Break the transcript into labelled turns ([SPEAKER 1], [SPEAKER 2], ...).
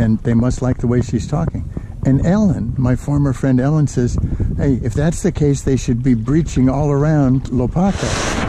[SPEAKER 1] and they must like the way she's talking. And Ellen, my former friend Ellen, says, hey, if that's the case, they should be breaching all around Lopaka.